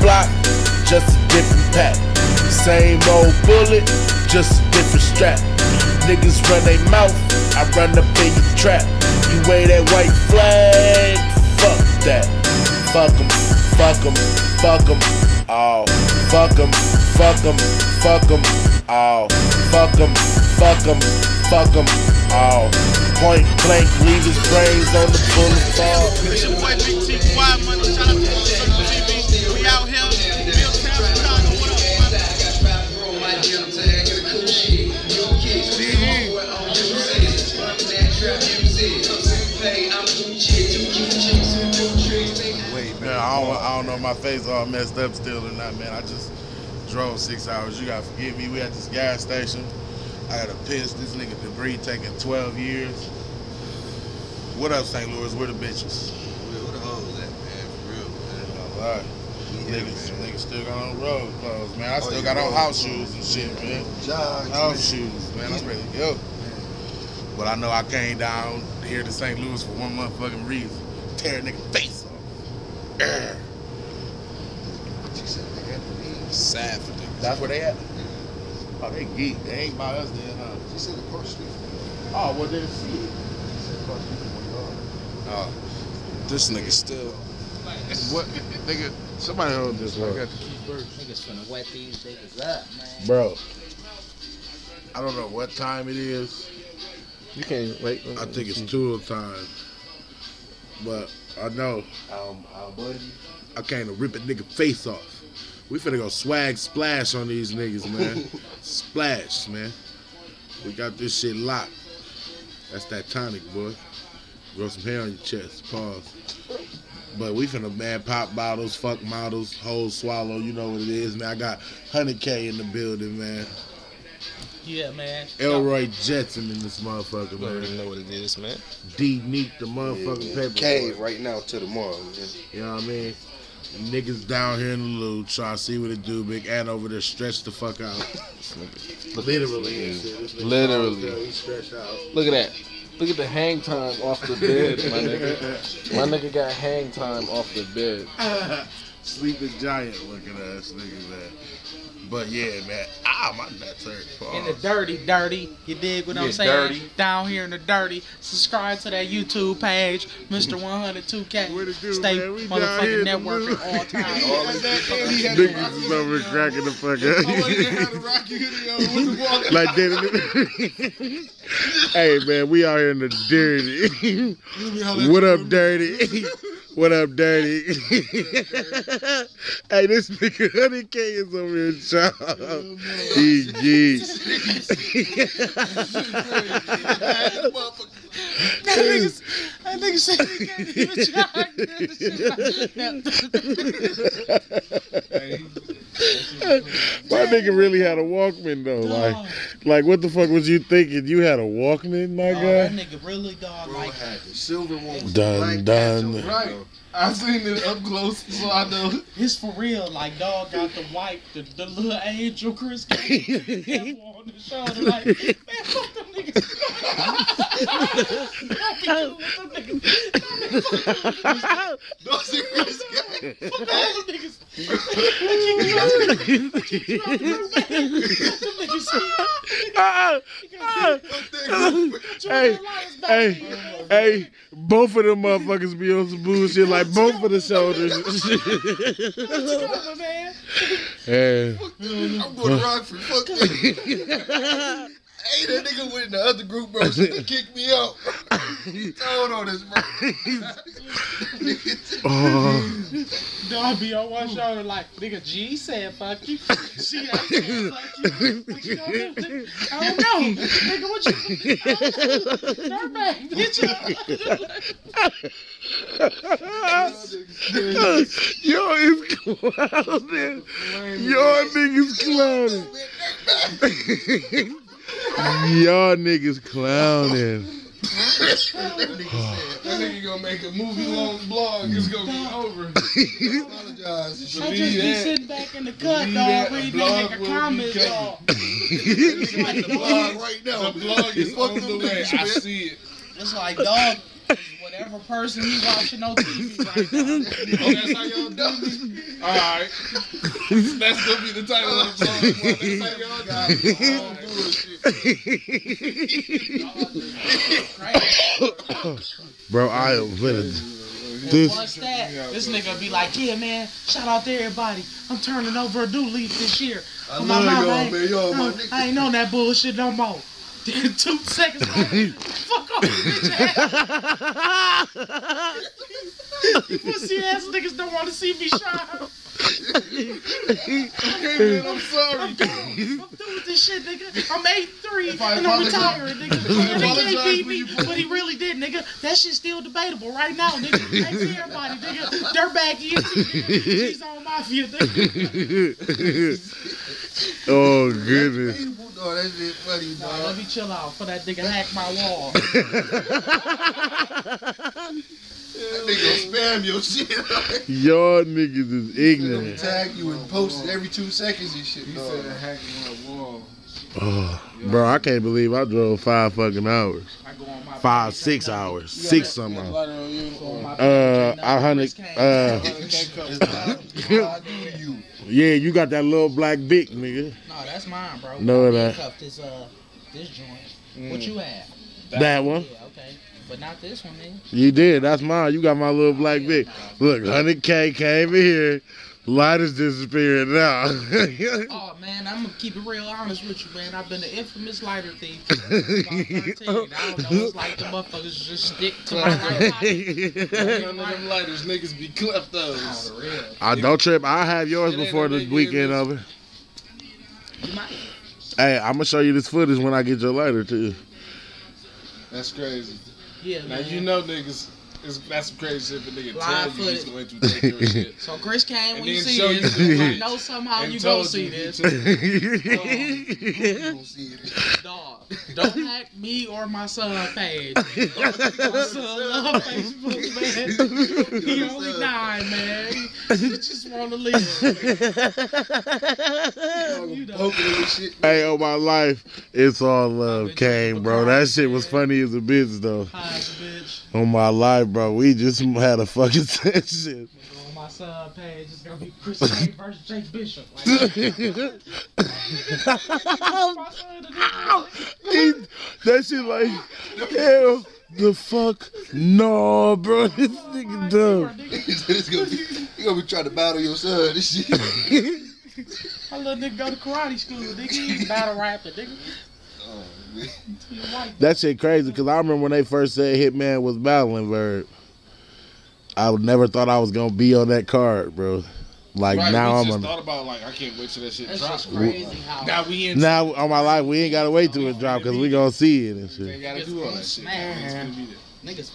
Block, just a different pack. Same old bullet, just a different strap. Niggas run they mouth, I run up in your trap. You wear that white flag, fuck that. Fuck 'em, fuck 'em, fuck 'em, oh. Fuck 'em, fuck 'em, fuck 'em, oh. Fuck 'em, fuck 'em, fuck 'em, oh. Point blank, leave his brains on the boulevard. I don't, know if my face all messed up still or not, man. I just drove six hours. You gotta forgive me. We at this gas station. I got to piss. This nigga debris taking 12 years. What up, St. Louis? Where the bitches? Where the hoes at, man? For real, man. All right. Yeah, Niggas, niggas still got on road clothes, man. I Oh, still you got on house clothes. shoes and shit, man. Jogs, House man. shoes, man. I'm ready to go. But I know I came down here to St. Louis for one motherfucking reason. Tear a nigga face off. Err. Said they got the knees. Sad for niggas. That's where they at? Oh, they geek. They ain't by us then, huh? She said the the street. Oh, well, then see it. She said across the street from. Oh, This nigga still. what? Nigga, somebody hold this one. Niggas finna wet these niggas up, man. Bro, I don't know what time it is. You can't wait. I think it's tool time. But I know Um, our buddy. I came to rip a nigga face off. We finna go swag splash on these niggas, man. splash, man. We got this shit locked. That's that tonic, boy. Grow some hair on your chest. Pause. But we finna man pop bottles, fuck models, whole swallow. You know what it is, man. I got 100K in the building, man. Yeah, man. Elroy Jetson in this motherfucker, You already man. know what it is, man. D Neat, the motherfucking paper. Cave boy. right now till tomorrow, man. You know what I mean? Niggas down here in the loot trying to see what it do. Big Ant over there stretched the fuck out. Literally. and shit. This nigga Literally. He stretched out. Look at that. Look at the hang time off the bed, my nigga. My nigga got hang time off the bed. Sleeping giant looking ass nigga, man. But yeah, man. Ah, my nuts hurt. In the dirty, dirty. You dig what I'm saying? dirty. Down here in the dirty. Subscribe to that YouTube page, Mr. 102K. Do, Stay man? We motherfucking in the network mood. at all times. Niggas is over here cracking the fuck up. like that. hey man, we out here in the dirty. what up, dirty? what up, dirty? hey, this nigga Honey K is over here, child. He geeks. That nigga, that nigga said he can't even My nigga really had a Walkman though. Like, like what the fuck was you thinking? You had a Walkman, my Oh, that nigga really dog Bro like had the silver one with Dun, the dun. patch on it, Right. I seen it up close, so I know. His for real, like dog got the white, the, the little angel Chris on the shoulder, like man, fuck them niggas. Don't be cool with them niggas. Those. Fuck all them niggas. They kick you out the- they kick you out the room, man. Fuck them niggas. Hey, hey, hey, both of them motherfuckers be on some bullshit like both of the shoulders. Hey, I'm going to Rockford. Fuck that. Hey, that nigga went in the other group, bro. So they kicked me out. he told on this, bro. oh, Dog be on one shoulder like, nigga, G said fuck you. She ain't said fuck you. What you gonna do? I don't know. Nigga, what you Dirtbag, bitch. yo is clowning. Y'all niggas clowning. Y'all niggas clowning. That nigga gonna make a movie long blog. It's gonna be over. Apologize. I just be sitting back in the cut, Believe dog, a reading blog that will nigga be comments, dog. The blog right now. The blog is Fuck on the them way. niggas, I see it. It's like, dog, whatever whatever person he watching on TV right now. Oh, that's how y'all do me? Alright. That's gonna be the title of the song. That's how y'all do me. I bullshit. Bro, I am finna. And This once that, this nigga be like, yeah, man, shout out to everybody. I'm turning over a new leaf this year. I For love my mama, y'all, ain't- man. Y'all my I. I ain't on that bullshit no more. Two seconds fuck off, bitch ass. You pussy ass niggas don't want to see me shine. Okay, man, I'm sorry. I'm through. I'm through with this shit, nigga. I'm 83 If I and I'm retiring, nigga. They apologize can't beat me, but he really did, nigga. That shit's still debatable right now, nigga. Thanks to everybody, nigga. Dirtbag ENT, nigga. She's on Mafia, nigga. oh goodness. People, dog, that shit funny, Nah, dog. let me chill out for that nigga hack my wall. That nigga spam your shit. Y'all niggas is He'll ignorant. tag you and post it every two seconds and shit, He dog. said hacking my wall. Oh, bro, I can't believe I drove five fucking hours. I go on my Five, six hours. Six some Got a hours. lighter on you. go on my Or- page, Uh, I a hundred. Uh, yeah, you got that little black bic, nigga. No, that's mine, bro. No, it ain't. this uh this joint. What Mm. you have? That one. Yeah, okay. But not this one, nigga. You did. That's mine. You got my little black bic. Look, 100K came in here. Light is disappearing now. Oh man, I'm gonna keep it real honest with you, man. I've been an infamous lighter thief. since I was about 13. I don't know. It's like the motherfuckers just stick to my right. None of them lighters niggas be Oh, kleptos. the. I don't trip. I'll have yours It before the weekend deal. over. You might. Hey, I'm gonna show you this footage when I get your lighter too. That's crazy. Yeah, Now man. you know niggas. It's, that's some crazy shit. If a nigga Live tell you he's footage. going to take your shit. So Chris Kane, when And you see show you this, I know somehow And you gonna see this. he took- You don't see it. Dog, don't hack me or my son page. my son love Facebook, man. He only nine, man. He just want to live. You know. Poking him and shit. Hey, on my life, it's all love, Kane, bro. a That shit man. was funny as a bitch, though. Hi, bitch. On my life, bro, we just had a fucking session. On my uh, page, it's gonna be Chris Kane versus Jake Bishop. Like, my son, the nigga. He- that shit like, hell the fuck no, bro. This oh nigga dumb. It's gonna be, you gonna be trying to battle your son. This shit. My little nigga go to karate school, nigga. He battle rapping, nigga. Oh, man. To your white That shit crazy because I remember when they first said Hitman was battling Verb. I never thought I was gonna be on that card, bro. Like Right, now I'm just on. thought about like I can't wait till that shit drops. just crazy how Now we in. Now on my life, we ain't gotta wait till it drop because we gonna see it and They shit. gotta do all that shit. Smash. It's gonna be there. niggas,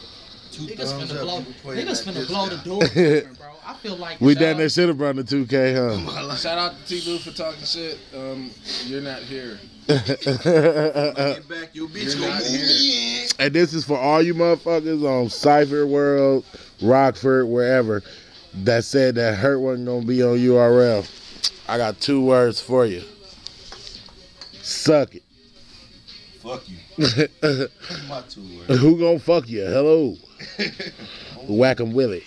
Two niggas thumbs finna up, blow, people playing niggas that finna good blow the door, bro. I feel like We uh, done that should have brought the 2K, huh? Shout out to T Lou for talking shit. Um, you're not here. Get back, your bitch You're gonna move here. me in. and this is for all you motherfuckers on Cypher World, Rockford, wherever, that said that Hurt wasn't gonna be on URL. I got two words for you. Suck Fuck you. it. That's my two words. Who gonna fuck you? Hello. Whack 'em Willie.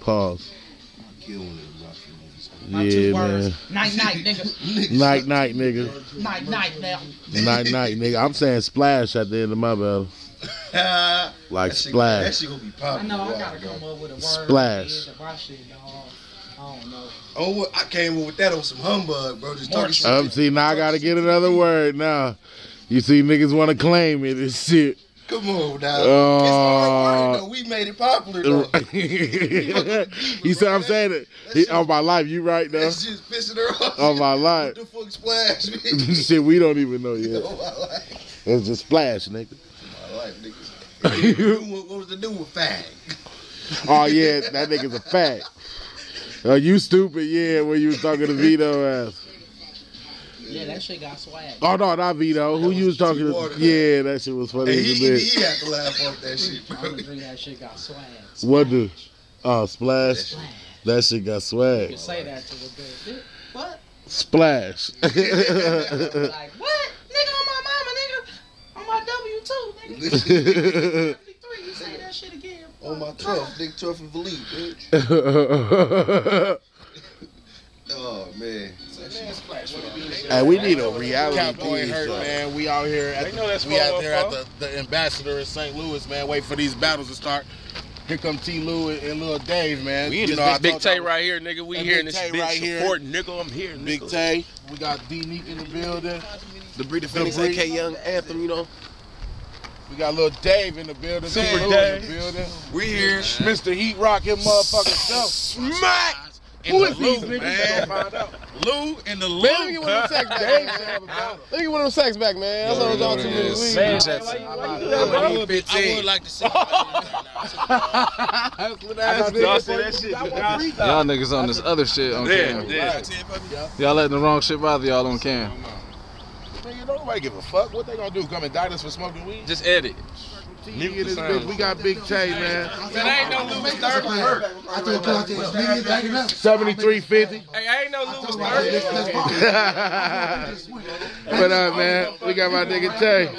Pause. Kill one of them Rocky movies. my yeah, two man. words. Night, night, nigga. Night, night, nigga. Night, night, now. Night, night, nigga. I'm saying splash at the end of my battle. that Like shit, that splash. shit gonna be I popping. know I Wow, gotta dog. come up with a word. Splash. at the end of My shit, dog. I don't know. Oh, what- I came up with that on some humbug, bro. Just talking shit. Um, see, now I gotta get another word now. You see, niggas wanna claim it and shit. Come on, now. Uh, it's our word, though. We made it popular, though. you see what I'm saying? It, he, on my life, you right now. That's just pissing her off. On my life. What the fuck splash, man? shit, we don't even know yet. On my life. It's just splash, nigga. My life, niggas. what, was the new with fag? Oh yeah, that nigga's a fact. Oh, you stupid, yeah, when you was talking to Vito ass. Yeah, that shit got swag. Oh no, not Vito. Who you was was talking to? Yeah, that shit was funny Hey, as a he, he, he had to laugh off that shit, I bro. don't agree that shit got swag. What do? Oh, splash. Uh, swag. That shit got You swag. can say that to a bitch. What? Splash. Like, what? Nigga on my mama, nigga. On my W2, nigga. 53, you say that shit again. On my tough, Dick Tough and Philippe, bitch. Oh man. Hey, we need a reality Cowboy TV hurt, show. man. We out here at They that's the, we out there at the, the ambassador in St. Louis, man. Wait for these battles to start. Here come T. Lou and, and Lil Dave, man. We in You this know, I Big told Tay y'all- right here, nigga. We here Big in this Tay bitch right here. supporting, nigga. I'm here, Big nigga. Tay. We got D Neek in the building. The Breeder Phoenix, Breed. AK Young Anthem, you know. We got Lil Dave in the building. Super T. Lou in Dave. the building. We here. Mr. Heat Rock, him motherfucking self. Smack! Who is these niggas? man. Gonna find out. Lou and the Lou. Man, let me get one of them sacks back. Dave should have a battle. Let me get one of them sacks back, man. That's what I was on too many weeks. Man, Man, I would like to see. Y'all see that shit? Y'all niggas on this other shit on Yeah, cam. yeah. Y'all letting the wrong shit bother y'all on cam. Man, you know nobody give a fuck. What they gonna do? Come and indict us for smoking weed? Just edit. Mute in this bitch. We got Big Tay, man. Man, ain't no Lou was 30. I told Clark that nigga back it up. 7350. Hey, I ain't no Lou was Let's 30. let's pop it. what up, man? We got my nigga Tay.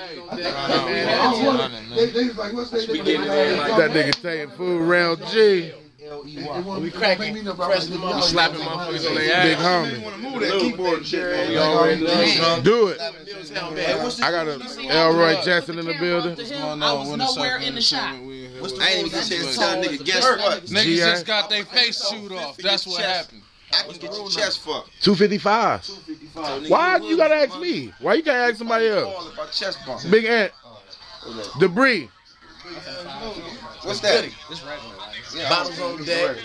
They they was like, what's they? They That nigga Tay in food round G. We cracking. Slapping motherfuckers on their Big ass. homie. Move that keyboard and shit. We already know. Do it. I got a Elroy Jetson in the building. I was nowhere in the shot. I ain't even get a chance to tell a nigga, guess what? Niggas just got their face chewed off. That's what happened. I can get your chest fucked. 255. Why you gotta ask me? Why you can't ask somebody else? Fall if I chest bump. Big Ant. Debris. What's that? Bottles on deck.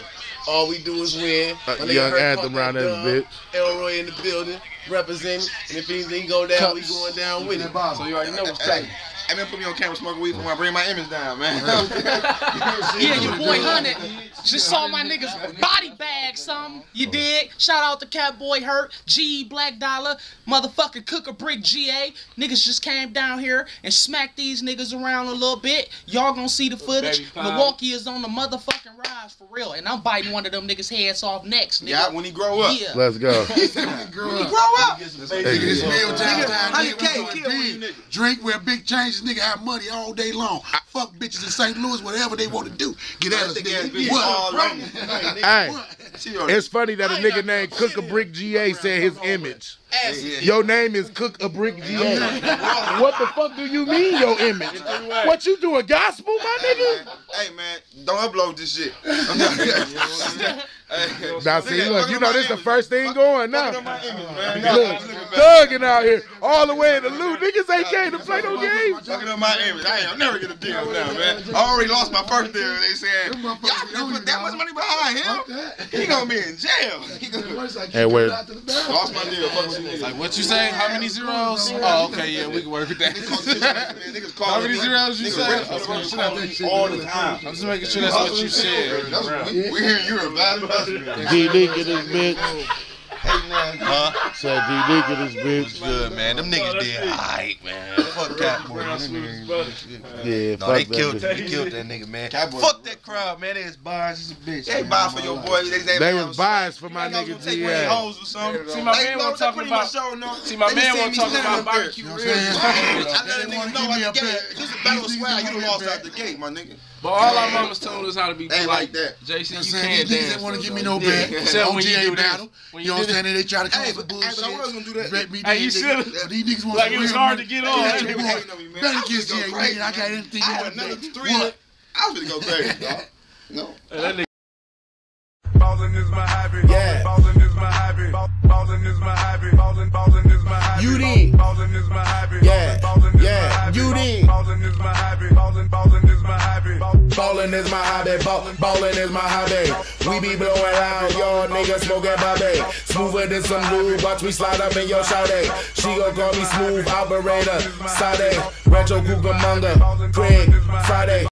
All we do is win. Uh, young anthem fucking around this dub. bitch. Elroy in the building, representing. And if anything go down, we going down with it. So you already know what's Hey, cracking. I been put me on camera smoking weed before I bring my image down, man. Yeah, your boy Hunted just saw my niggas body bag something. You dig? Shout out to Catboy Hurt, G Black Dollar, motherfucking Cook a Brick GA. Niggas just came down here and smacked these niggas around a little bit. Y'all gonna see the footage. Milwaukee is on the motherfucking rise for real, and I'm biting one of them niggas' heads off next, nigga. yeah, when he grow up. Yeah. Let's go. Grow up. Nigga, this meal time time. Honey nigga, cake, we kill doing you big, niggas. Drink, wear big changes, nigga have money all day long. Fuck bitches in St. Louis, whatever they want to do. Get at us, Thick ass bitch nigga. all What? on. Hey, She it's funny that a nigga named Cook a Brick GA said his image. Yeah. Your name is Cook a Brick GA. What the fuck do you mean your image? What you doing, gospel, my nigga? Hey man, don't upload this shit. Hey, Now see, Nigga, look, fuck you know my this the first thing going now. up my image, man. Look, thugging out here, all the way in the loot. Niggas ain't came to play no games. Fucking up my image. I ain't I'll never get a deal now, man. I already lost my first deal. They said, y'all motherfuckers can put that much money behind him. He gonna be in jail. He gonna Hey, keep wait. it out to the bathroom. lost my deal. Fuck with you niggas. Like what you say? How many zeros? Oh, okay, yeah, we can work with that. How many zeros you said? all the time. I'm just making sure that's what you said. We hearing you about it. D Nick in this bitch. Hey man, Huh? Said D Nick in this bitch. Good, man. Them niggas did alright, man. Fuck that boy. Yeah, No, fuck they that killed that. They killed that nigga, man. Cowboy. Fuck that crowd, man. They was biased as a bitch. they buy for your boy. They, say, They was biased for my I was nigga gonna take one of hoes or something. See, my man know was that talking pretty about- show, no. See, my man just was seen me talking standing about up there. barbecue You know what ribs. I'm saying? I let a nigga know give me I a get it. This is a battle of swag. You lost out the gate, my nigga. But all our mamas told us how to be They ain't like that. Jason, You know you saying? can't These niggas dance. didn't want to give me though. no bet. Except On when you do battle. When You you know what I'm saying? They try to Hey, cause but, hey, but I bullshit. was gonna do that. Hey, you should've- These niggas want Like it was hard to get They on. Got They your hating on me, man. Better I was kiss gonna go crazy, nigga. I got anything I had another three. What? I was gonna go crazy, dog. No. And that nigga Ballin' is my hobby. Yeah. Ballin' is my hobby. Ballin' is my hobby. Ballin' ballin' is my hobby. You did. Ballin' is my hobby. Yeah. Ballin' is Yeah. my hobby. You did. Ballin' is my hobby. Ballin' ballin' is my hobby. Ballin' is my hobby, ball, ballin' is my hobby. We be blowing loud, y'all niggas smoking Bobby. Smoother than some lube, watch me slide up in your shawty. She gon' call me smooth operator, Sade, Retro Cucamonga, Craig, Friday.